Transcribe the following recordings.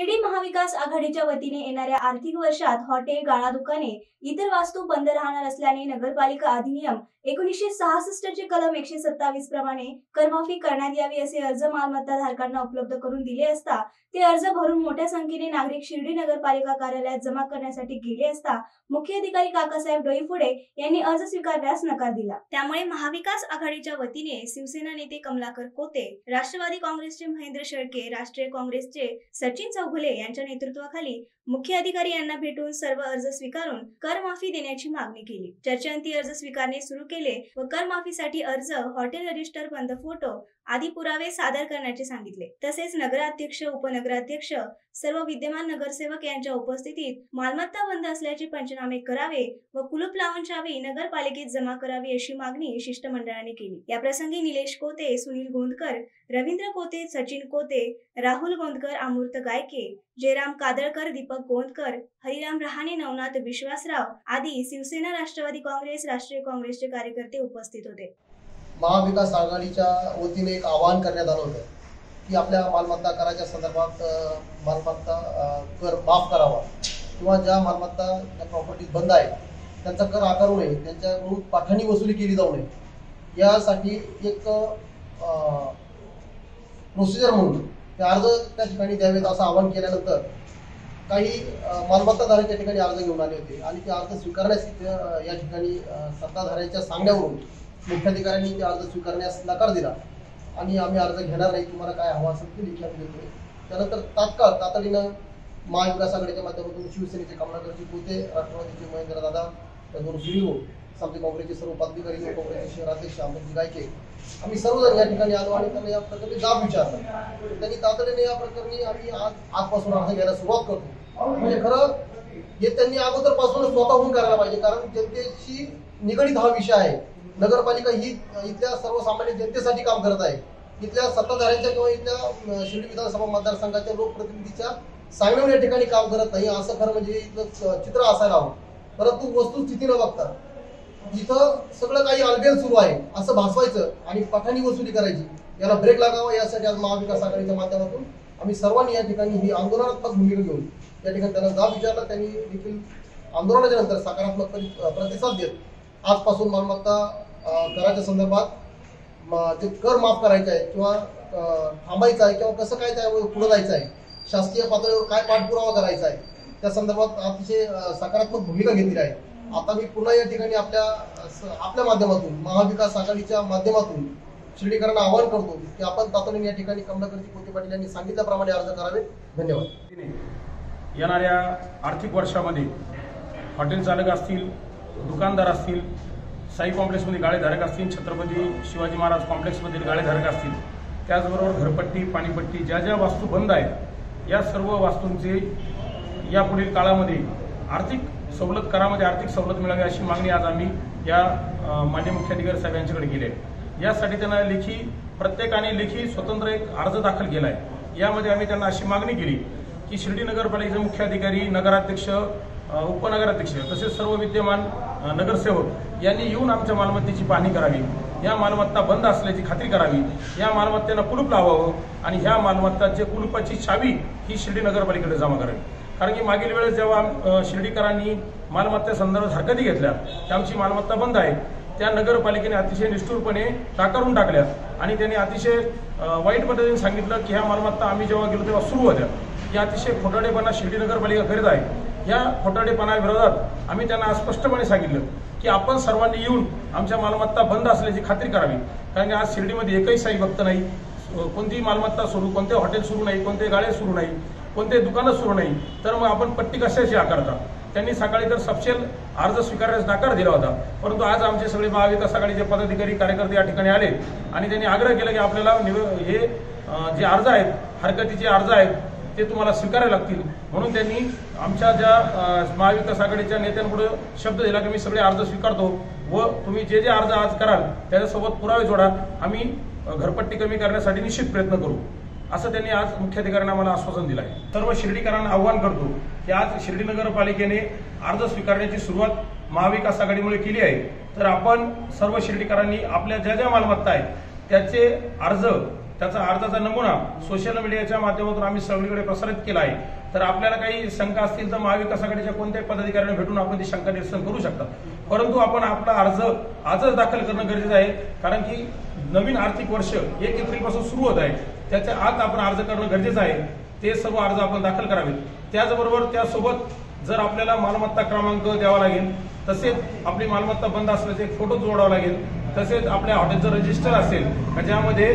शिर्डी महाविकास आघाडीच्या वतीने येणाऱ्या आर्थिक वर्षात हॉटेल गाळा दुकाने इतर वास्तू बंद राहणार असल्याने नगरपालिका अधिनियम एकोणीसशे सहासष्ट चे कलम एकशे सत्तावीस प्रमाणे करमाफी करण्यात यावी असे अर्ज मालमत्ता धारकांना उपलब्ध करून दिले असता ते अर्ज भरून मोठ्या संख्येने नागरिक शिर्डी नगरपालिका कार्यालयात जमा करण्यासाठी गेले असता मुख्य अधिकारी काकासाहेब डोईफुडे यांनी अर्ज स्वीकारण्यास नकार दिला. त्यामुळे महाविकास आघाडीच्या वतीने शिवसेना नेते कमलाकर कोते राष्ट्रवादी काँग्रेसचे महेंद्र शेळके राष्ट्रीय काँग्रेसचे सचिन चौगुले यांच्या नेतृत्वाखाली मुख्य अधिकारी यांना भेटून सर्व अर्ज स्वीकारून करमाफी देण्याची मागणी केली. चर्चेअंती अर्ज स्वीकारणे सुरू केले व करमाफीसाठी अर्ज हॉटेल रजिस्टर बंद फोटो आदी पुरावे सादर करण्याचे सांगितले. तसेच नगराध्यक्ष उपनगराध्यक्ष सर्व विद्यमान नगरसेवक यांच्या उपस्थितीत मालमत्ता बंद असल्याचे पंचनामे करावे व कुलूप लावून चावी नगरपालिकेत जमा करावी अशी मागणी शिष्टमंडळाने केली. या प्रसंगी निलेश कोते सुनील गोंदकर रवींद्र कोते सचिन कोते राहुल गोंदकर अमूर्त गायके जयराम कादळकर दीपक गोंदकर हरिराम रहाणे नवनाथ विश्वासराव आदी शिवसेना राष्ट्रवादी काँग्रेस राष्ट्रीय काँग्रेसचे कार्यकर्ते उपस्थित होते. महाविकास आघाडीच्या वतीने एक आवाहन करण्यात आलं होतं की आपल्या मालमत्ता कराच्या संदर्भात मालमत्ता कर माफ करावा. किंवा ज्या मालमत्ता ज्या प्रॉपर्टीज बंद आहेत त्यांचा कर आकारू नये त्यांच्याकडून पाठणी वसुली केली जाऊ नये. यासाठी एक प्रोसिजर म्हणून ते अर्ज त्या ठिकाणी द्यावेत असं आवाहन केल्यानंतर काही मालमत्ताधारक त्या ठिकाणी अर्ज घेऊन आले होते. आणि ते अर्ज स्वीकारण्यास या ठिकाणी सत्ताधाऱ्यांच्या सांगण्यावरून मुख्याधिकाऱ्यांनी ते अर्ज स्वीकारण्यास नकार दिला. आणि आम्ही अर्ज घेणार नाही तुम्हाला काय हवं असेल ते लिखित होते त्यानंतर तात्काळ तातडीनं महाविकास आघाडीच्या माध्यमातून शिवसेनेचे कमलाकरजी पोते राष्ट्रवादीचे महेंद्र दादा त्याचबरोबर सुरीहो आमचे काँग्रेसचे सर्व पदाधिकारी काँग्रेसचे शहराध्यक्ष अमोलजी गायके आम्ही सर्वजण या ठिकाणी आलो आणि त्यांना या प्रकरणी जाब विचारला. त्यांनी तातडीने या प्रकरणी आम्ही आज आजपासून अर्ज घ्यायला सुरुवात करतो. म्हणजे खरं हे त्यांनी अगोदरपासून स्वतःहून करायला पाहिजे कारण जनतेशी निगडीत हा विषय आहे. नगरपालिका ही इथल्या सर्वसामान्य जनतेसाठी काम करत आहे. इथल्या सत्ताधाऱ्यांच्या किंवा इथल्या शिर्डी विधानसभा मतदारसंघाच्या लोकप्रतिनिधीच्या सांगण्यावर या ठिकाणी काम करत नाही असं खरं म्हणजे इथलं चित्र असायला हवं. परंतु वस्तुस्थिती न बघता जिथं सगळं काही अलबेल सुरू आहे असं भासवायचं आणि पठाणी वसुली करायची याला ब्रेक लागावा यासाठी आज महाविकास आघाडीच्या माध्यमातून आम्ही सर्वांनी या ठिकाणी ही आंदोलनात्मक भूमिका घेऊन या ठिकाणी त्यांना जाब विचारला त्यांनी देखील आंदोलनाच्या नंतर सकारात्मक प्रतिसाद देत आजपासून मालमत्ता कराच्या संदर्भात जे कर माफ करायचं आहे किंवा अं, थांबायचं आहे किंवा कसं काय त्यावर पुढे जायचं आहे शासकीय पातळीवर काय पाठपुरावा करायचा आहे त्या संदर्भात अतिशय सकारात्मक भूमिका घेतली आहे. आता मी पुन्हा या ठिकाणी आपल्या आपल्या माध्यमातून महाविकास आघाडीच्या माध्यमातून शिर्डीकरांना आवाहन करतो की आपण तातडीने या ठिकाणी कमलाकरजी पोते पाटील यांनी सांगितल्याप्रमाणे अर्ज करावे. धन्यवाद. येणाऱ्या आर्थिक वर्षामध्ये हॉटेल चालक असतील दुकानदार असतील साई कॉम्प्लेक्समध्ये गाळेधारक असतील छत्रपती शिवाजी महाराज कॉम्प्लेक्समधील गाळेधारक असतील त्याचबरोबर घरपट्टी पाणीपट्टी ज्या ज्या वास्तू बंद आहेत या सर्व वास्तूंचे यापुढील काळामध्ये आर्थिक सवलत करामध्ये आर्थिक सवलत मिळावी अशी मागणी आज आम्ही या अ, माननीय मुख्याधिकारी साहेब यांच्याकडे केली आहे. यासाठी त्यांना लेखी प्रत्येकाने लेखी स्वतंत्र एक अर्ज दाखल केला आहे यामध्ये आम्ही त्यांना अशी मागणी केली की शिर्डी नगरपालिकेचे मुख्याधिकारी नगराध्यक्ष उपनगराध्यक्ष तसेच सर्व विद्यमान नगरसेवक यांनी येऊन आमच्या मालमत्तेची पाहणी करावी. या मालमत्ता बंद असल्याची खात्री करावी. या मालमत्तेला कुलूप लावावं आणि ह्या मालमत्ताचे कुलूपाची चावी ही शिर्डी नगरपालिकेकडे जमा करावी. कारण की मागील वेळेस जेव्हा शिर्डीकरांनी मालमत्ते संदर्भात हरकती घेतल्या की आमची मालमत्ता बंद आहे. त्या नगरपालिकेने अतिशय निष्ठुरपणे टाकारून टाकल्या आणि त्यांनी अतिशय वाईट पद्धतीने सांगितलं की ह्या मालमत्ता आम्ही जेव्हा गेलो तेव्हा सुरू होत्या. या अतिशय खोटाडेपणा शिर्डी नगरपालिका करीत आहे. या खोटाडेपणाविरोधात आम्ही त्यांना स्पष्टपणे सांगितलं की आपण सर्वांनी येऊन आमच्या मालमत्ता बंद असल्याची खात्री करावी. कारण की आज शिर्डीमध्ये एकही साई भक्त नाही. कोणतीही मालमत्ता सुरू कोणते हॉटेल सुरू नाही कोणते गाळे सुरू नाही. कोणते दुकानं सुरू नाही. तर मग आपण पट्टी कशाची आकारता? त्यांनी सकाळी तर सपशेल अर्ज स्वीकारण्यास नकार दिला होता. परंतु आज आमचे सगळे महाविकास आघाडीचे पदाधिकारी कार्यकर्ते या ठिकाणी आले आणि त्यांनी आग्रह केला की आपल्याला निव- हे जे अर्ज आहेत हरकतीचे अर्ज आहेत ते तुम्हाला स्वीकारावे लागतील. म्हणून त्यांनी आमच्या ज्या महाविकास आघाडीच्या नेत्यांपुढे शब्द दिला की मी सगळे अर्ज स्वीकारतो व तुम्ही जे जे अर्ज आज कराल त्याच्यासोबत पुरावे जोडा आम्ही घरपट्टी कमी करण्यासाठी निश्चित प्रयत्न करू. असं त्यांनी आज मुख्याधिकाऱ्यांना मला आश्वासन दिलं आहे सर्व शिर्डीकरांना आव्हान करतो की आज शिर्डी नगरपालिकेने अर्ज स्वीकारण्याची सुरुवात महाविकास आघाडीमुळे केली आहे. तर आपण सर्व शिर्डीकरांनी आपल्या ज्या ज्या मालमत्ता आहेत त्याचे अर्ज त्याचा अर्जाचा नमुना सोशल मीडियाच्या माध्यमातून आम्ही सगळीकडे प्रसारित केला आहे. तर आपल्याला काही शंका असतील तर महाविकास आघाडीच्या कोणत्याही पदाधिकाऱ्यांना भेटून आपण ती शंका निरसन करू शकता. परंतु आपण आपला अर्ज आजच दाखल करणं गरजेचं आहे. कारण की नवीन आर्थिक वर्ष एक एप्रिलपासून सुरू होत आहे. त्याच्या आत आपण अर्ज करणं गरजेचं आहे. ते सर्व अर्ज आपण दाखल करावेत. त्याचबरोबर त्यासोबत जर आपल्याला मालमत्ता क्रमांक द्यावा लागेल तसेच आपली मालमत्ता बंद असल्याचे फोटो जोडावा लागेल. तसेच आपल्या हॉटेलचं रजिस्टर असेल का ज्यामध्ये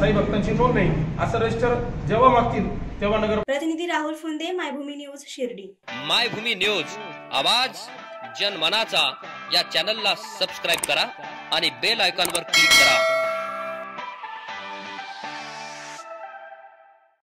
साई भक्तांची नोंद नाही असं रजिस्टर जेव्हा मागतील तेव्हा नगर प्रतिनिधी राहुल फुंदे मायभूमी न्यूज शिर्डी. मायभूमी न्यूज आवाज जनमनाचा या चॅनलला सबस्क्राईब करा आणि बेल आयकॉनवर क्लिक करा.